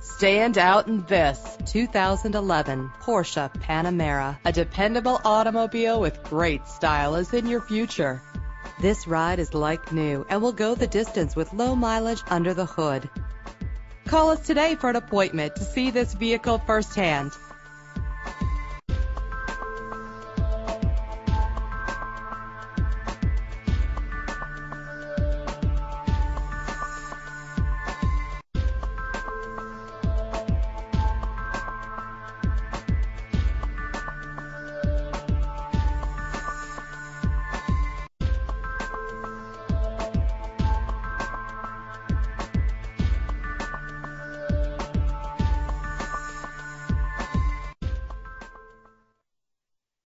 Stand out in this 2011 Porsche Panamera. A dependable automobile with great style is in your future. This ride is like new and will go the distance with low mileage under the hood. Call us today for an appointment to see this vehicle firsthand.